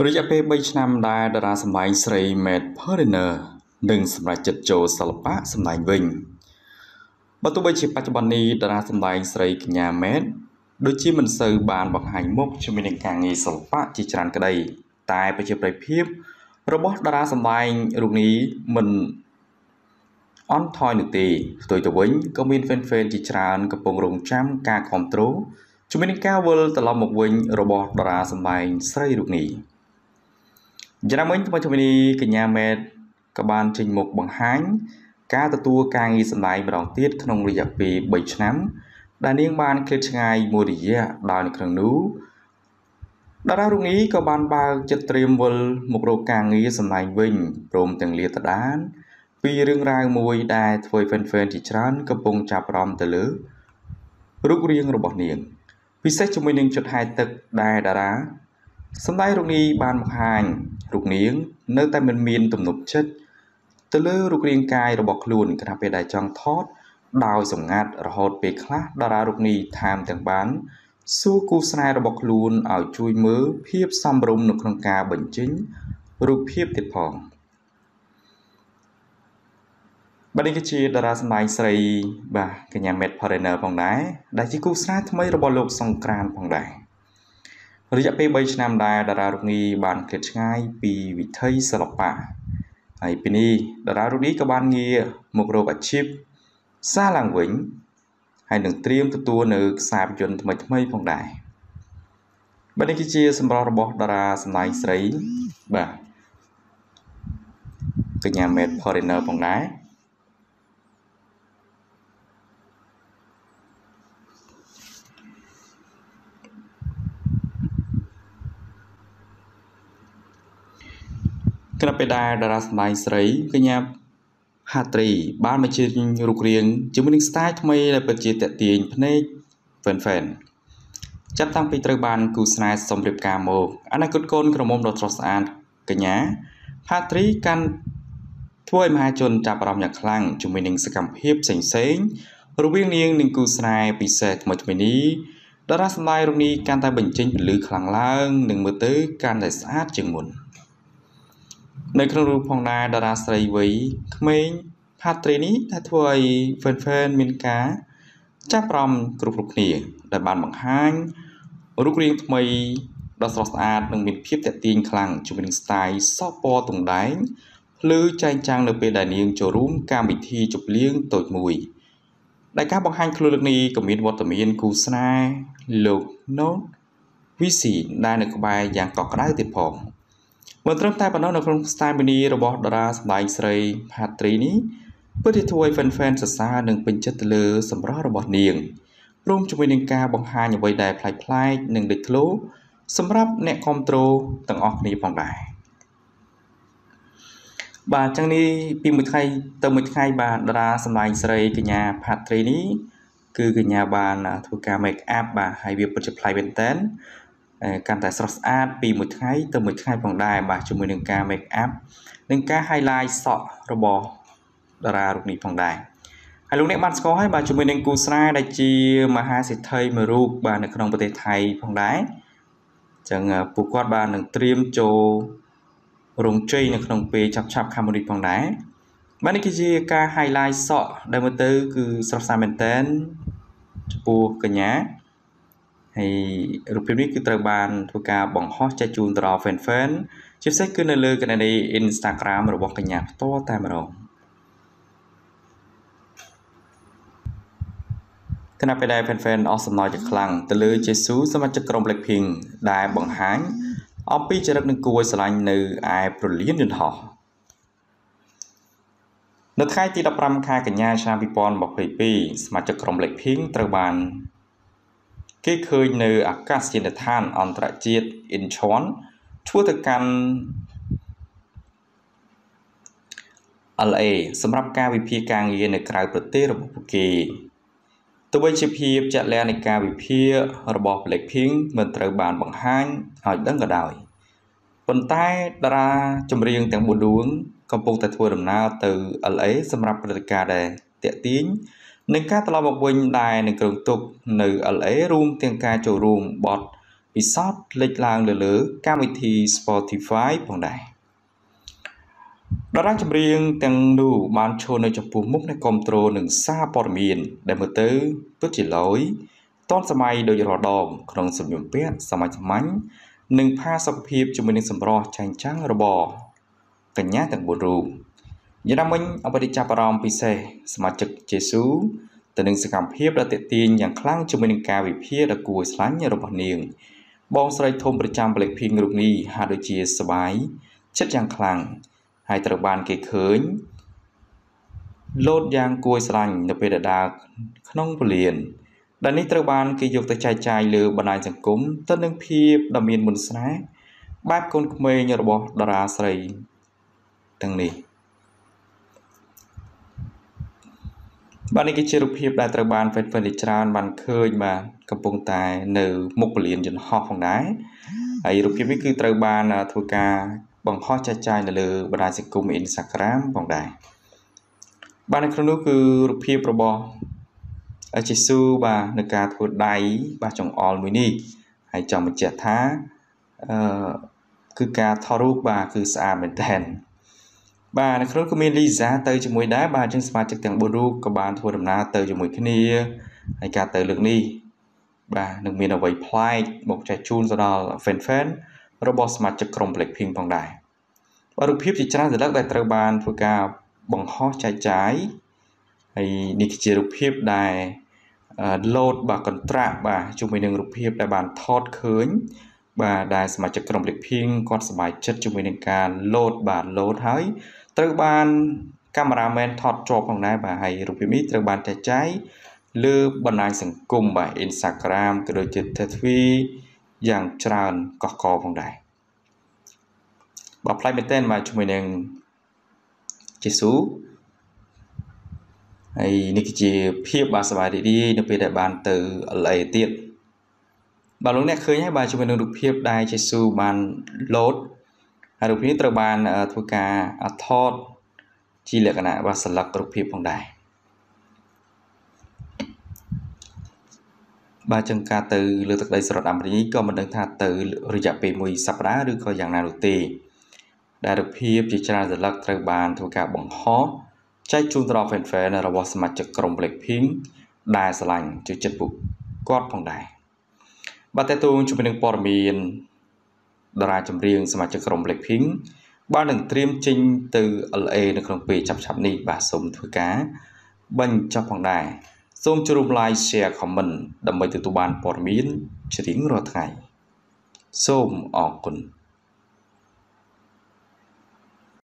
រយៈពេល3ឆ្នាំដែលតារាសម្ដែងស្រី Matt Perriner នឹងសម្រេចចិត្តចូលសិល្បៈសម្ដែងវិញបើទោះបីជាបច្ចុប្បន្ននេះតារាសម្ដែងស្រីកញ្ញា Matt ដូចជាមិនសូវបានបង្ហាញមុខជាមួយនឹងការងារសិល្បៈជាច្រើនក្តី តែប្រជាប្រិយភាពរបស់តារាសម្ដែងរូបនេះមិនអន់ថយនោះទេផ្ទុយទៅវិញក៏មាន fan fan ជាច្រើនកំពុងរងចាំការគ្រប់គ្រងជាមួយនឹងការវិលត្រឡប់មកវិញរបស់តារាសម្ដែងស្រីរូបនេះ។ យ៉ាងណាមិញថ្មីថ្មីនេះកញ្ញាមេតក៏បានចេញមុខបង្ហាញ ការទទួលការងារសម្ដែងម្ដងទៀតក្នុងរយៈពេល3ឆ្នាំ ដែលនាងបានឃ្លាតឆ្ងាយមួយរយៈដោយនៅក្នុងនោះតារារូបនេះក៏បានបើកចិត្តត្រៀមវិលមករកការងារសម្ដែងវិញព្រមទាំងលាតដាន ពីរឿងរ៉ាវមួយដែលធ្វើឲ្យ fan-fan ជាច្រើនកំពុងចាប់អារម្មណ៍ទៅលើរូបរាងរបស់នាង ពិសេសជាមួយនឹងជុតហែកទឹកដែលតារា សម្ដែងរូបនេះបានបង្ហាញរូបនាង នៅតែមិនមានទំនុកចិត្តទៅលើរូបរាងកាយរបស់ខ្លួនខណៈពេលដែលចង់ថត ដោយសម្ងាត់រហូតពេលខ្លះតារារូបនេះថែមទាំងបានសួរគូស្នេហ៍របស់ខ្លួនឲ្យជួយមើលភាពសមរម្យនៅក្នុងការបញ្ចេញរូបភាពទៀតផងបាទនេះគឺជាតារាសម្ដែងស្រីបាទកញ្ញា Met Foreigner ផងដែរដែលជាគូស្នេហ៍ថ្មីរបស់លោកសង្ក្រានផងដែរ រយៈពេល3ឆ្នាំដែរតារារូបនេះបានឃ្លាតឆ្ងាយពីវិថីសិល្បៈហើយពីនេះតារារូបនេះក៏បានងារមករកអាជីពសារឡើងវិញហើយនឹងត្រៀមទទួលនៅខ្សែភាពយន្តថ្មីថ្មីផងដែរបាទនេះគឺជាសម្រស់របស់តារាសម្ដែងស្រីបាទកញ្ញា Med Foreigner ផងដែរ គណៈពេលដែលតារាសម្ដែងស្រីកញ្ញាហាត្រីបានមកជារូបរាងជាមួយនឹង style ថ្មីដែលពិតជាតាក់ទាញភ្នែក fan fan ចាប់តាំងពីត្រូវបានគូស្នេហ៍សម្រៀបការមកអនាគតកូនក្រមុំដ៏ស្រស់ស្អាតកញ្ញាហាត្រីកាន់ធ្វើឲ្យមហាជនចាប់អារម្មណ៍យ៉ាងខ្លាំងជាមួយនឹងសកម្មភាពផ្សេងៗរវាងនាងនិងគូស្នេហ៍ពិសេសថ្មីថ្មីនេះតារាសម្ដែងរូបនេះកាន់តែបញ្ចេញពន្លឺខ្លាំងឡើងនិងមើលទៅកាន់តែស្អាតជាងមុន។ នៅក្នុងរូបផងដែរតារាស្រីវ័យក្មេងផាត្រីនេះដែលធ្វើឲ្យ fan fan មានការចាប់អារម្មណ៍គ្រប់គ្រប់គ្នាដែលបានបង្ហាញរូបរាងថ្មីដ៏ស្រស់ស្អាតនិងមានភាពទាក់ទាញខ្លាំងជាមួយនឹង style សពពណ៌ទង់ដែងភ្លឺចែងចាំងនៅពេលដែលនាងចូលរួមកម្មវិធីជប់លៀងតូចមួយដែលការបង្ហាញខ្លួនលើកនេះក៏មានវត្តមានគូស្នេហ៍លោក Note VC ដែលនៅក្បែរយ៉ាងកក់ក្ដៅទៀតផង។ មិនត្រឹមតែប៉ុណ្ណោះនៅក្នុង style mini របស់តារាសម្ដែងស្រីផាត្រីនេះពិតជាធ្វើឲ្យ fan fan សរសើរនិងពេញចិត្តទៅលើសម្រស់របស់នាងរួមជាមួយនឹងការបង្ហាញអ្វីដែលប្លែកៗនិងលេចធ្លោសម្រាប់អ្នកគ្រប់គ្រងទាំងអស់គ្នាផងដែរបាទអញ្ចឹងនេះពីមួយថ្ងៃទៅមួយថ្ងៃបាទតារាសម្ដែងស្រីកញ្ញាផាត្រីនេះគឺកញ្ញាបានធ្វើការ make up បាទហើយវាពិតជាប្លែកមែនតើ កាន់តែស្រស់ស្អាតពីមួយថ្ងៃទៅមួយថ្ងៃផងដែរបាទជាមួយនឹងការ make up និងការ highlight សក់របស់តារារូបនេះផងដែរហើយលោកអ្នកបានស្គាល់ហើយបាទជាមួយនឹងគូស្នេហ៍ដែលជាមហាសេដ្ឋីមួយរូបបាទនៅក្នុងប្រទេសថៃផងដែរអញ្ចឹងពួកគាត់បាននឹងត្រៀមចូលរោងជ័យនៅក្នុងពេលឆាប់ឆាប់ខាងមុននេះផងដែរបាទនេះគឺជាការ highlight សក់ដែលមើលទៅគឺស្រស់ស្អាតមែនតើចំពោះកញ្ញា ហើយរូបភាពនេះគឺត្រូវបានធ្វើការបង្ហោះចែកជូនទៅដល់ fan fan ជាពិសេសគឺនៅលើគណនី Instagram របស់កញ្ញាផ្ទាល់តែម្ដងគណៈពេលដែល fan fan អស់សំណើចខ្លាំងទៅលើជេស៊ូសមាជិកក្រុម Blackpink ដែលបង្ហាញអំពីចរិតនិងគួរឲ្យស្រឡាញ់នៅឯប្រលានយន្តហោះនៅថ្ងៃទី15ខែកញ្ញាឆ្នាំ2022សមាជិកក្រុម Blackpink ត្រូវបាន គេឃើញនៅអាកាសយានដ្ឋានអន្តរជាតិអ៊ីនឆនធ្វើទៅកាន់ LA សម្រាប់ការវិភាគការងារនៅក្រៅប្រទេសរបស់ពួកគេទោះបីជាភាពជាក់លាក់នៃការវិភាគរបស់ Blackpink មិនត្រូវបានបង្ហាញឲ្យដឹងក៏ដោយប៉ុន្តែតារាចម្រៀងទាំង4ដួង កំពុងតែធ្វើដំណើរទៅ LA សម្រាប់ព្រឹត្តិការណ៍ដែលតាក់ទាញ និងការត្រឡប់មកវិញដែរនឹងគ្រងទុកនៅ LA រួមទាំងការចូលរួមបទពិសោធន៍លេចឡើងលើលើកម្មវិធី Spotify ផងដែរតារាចម្រៀងទាំងនោះបានឈរនៅចំពោះមុខនៃគ្រប់គ្រងនឹងសារព័ត៌មានដែលមើលទៅពិតជាលយតនសម័យដូចរដងក្នុងសម្លៀកបំពាក់សម័យសាមញ្ញនិងផាសុកភាពជាមួយនឹងសម្រស់ចែងចាំងរបស់កញ្ញាទាំង4រូប យ៉ាងណាមិញអ្វីដែលចាប់អារម្មណ៍ពិសេសសមាជិកជេស៊ូទៅនឹងសកម្មភាពដ៏ទាក់ទាញយ៉ាងខ្លាំងជាមួយនឹងការវិភាគដ៏គួរឲ្យស្លាញ់របស់នាង បងស្រីធំប្រចាំប្លេកភីងរូបនេះហាក់ដូចជាសបាយចិត្តយ៉ាងខ្លាំងហើយត្រូវបានគេឃើញលោតយ៉ាងគួរឲ្យស្លាញ់នៅពេលដែលដើរក្នុងពលានដែលនេះត្រូវបានគេយកទៅចែកចាយលើបណ្ដាញសង្គមទៅនឹងភាពដ៏មានមន្តស្នេហ៍បែបកូនក្មេងរបស់តារាស្រីទាំងនេះ។ បាទនេះគឺជារូបភាពដែលត្រូវបាន Fan Fan ច្រើនបានឃើញបាទកំពុងតែនៅមុខពលានយន្តហោះផងដែរហើយរូបភាពនេះគឺត្រូវបានធ្វើការបង្ហោះចែកចាយនៅលើបណ្ដាញសង្គម Instagram ផងដែរបាទនៅក្នុងនោះគឺរូបភាពរបស់ជាស៊ូបាទនៅការធ្វើដៃបាទចង្អុលមួយនេះហើយចង់បញ្ជាក់ថាអឺគឺការថតរូបបាទគឺស្អាតមែនទែន បាទនៅក្នុងក៏មានលីសាទៅជាមួយដែរបាទជាងសមាជិកទាំង4រូបក៏បានធ្វើដំណើរទៅជាមួយគ្នាហើយការទៅលើកនេះបាទនឹងមានអ្វីប្លែកមកចែកជូនទៅដល់ fan fan របស់សមាជិកក្រុម Blackpink ផងដែរបាទរូបភាពជាច្រើនសន្លឹកដែលត្រូវបានធ្វើការបង្ហោះចែកចាយហើយនេះគឺជារូបភាពដែលលោតបាទកន្ត្រាក់បាទជាមួយនឹងរូបភាពដែលបានថតឃើញបាទដែលសមាជិកក្រុម Blackpink គាត់សប្បាយចិត្តជាមួយនឹងការលោតបាទលោតហើយ ត្រូវបានកាមេរ៉ាមែនថតជាប់ផងដែរបាទហើយរូបភាពនេះត្រូវបានចែកចាយលើបណ្ដាញសង្គមបាទ Instagram ក៏ដូចជា Twitter យ៉ាងច្រើនកកកផងដែរបាទផ្លែមែនតើបាទជាមួយនឹងជេស៊ូហើយនេះគឺជាភាពបាទសប្បាយរីករាយនៅពេលដែលបានទៅ LA ទៀតបាទលោកអ្នកឃើញហើយបាទជាមួយនឹងរូបភាពដែលជេស៊ូបានលោត ហើយរូបនេះត្រូវបានធ្វើការថតជាលក្ខណៈបាទស្លឹករូបភាពផងដែរបាទចឹងការទៅលើទឹកដីសរដ្ឋអាមេរិកក៏មិនដឹងថាទៅរយៈពេលមួយសប្តាហ៍ឬក៏យ៉ាងណានោះទេដែលរូបភាពជាច្រើនសន្លឹកត្រូវបានធ្វើការបង្ហោះចែកជូនទៅដល់ fan fan របស់សមាជិកក្រុម Blackpink ដែលស្រឡាញ់ជួយចិត្តពួកគាត់ផងដែរបាទតើតួងជាមួយនឹងព័ត៌មាន តារាចម្រៀងសមាជិកក្រុម Blackpink បាននឹងត្រៀមចេញទៅ LA នៅក្នុងពេលឆាប់ៗនេះបាទសូមធ្វើការបញ្ចប់ផងដែរសូមចូលរួម like share comment ដើម្បីទទួលបានព័ត៌មាន ជារៀងរាល់ថ្ងៃសូមអរគុណ